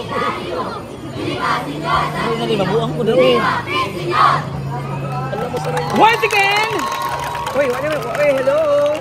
Ano na ko dali. Once again! Wait, wait, wait, wait, hello!